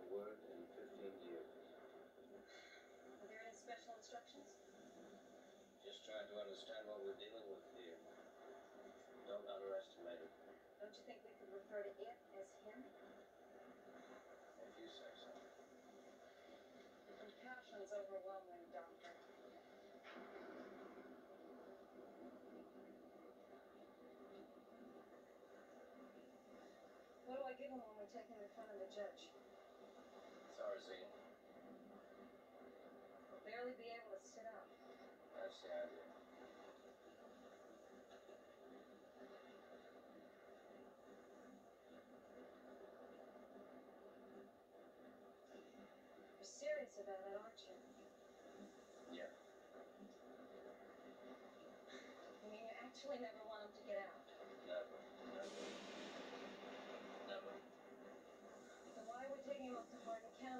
single word in 15 years. Are there any special instructions? Just trying to understand what we're dealing with here. Don't underestimate it. Don't you think we could refer to it as him? If you say so. The is overwhelming, Doctor. What do I give him when we take him in front of the judge? You're about it, aren't you? Yeah. You mean you actually never want him to get out? Never, never, never. Then why are we taking him up to Hardin County